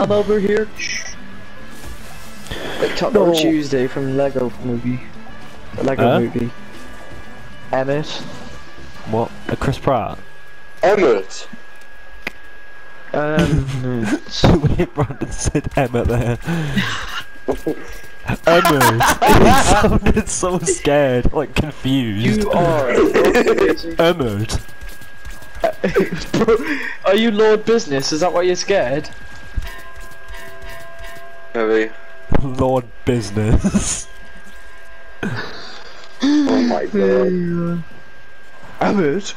I'm over here. Like Taco Tuesday from Lego movie. The Lego Huh? movie. Emmett. What? A Chris Pratt? Emmett. Um, Brandon said Emma there. Emma. he sounded so scared, like confused. you are. Emma. are you Lord Business? Is that why you're scared? Maybe. Lord Business. Oh my god. Emmett.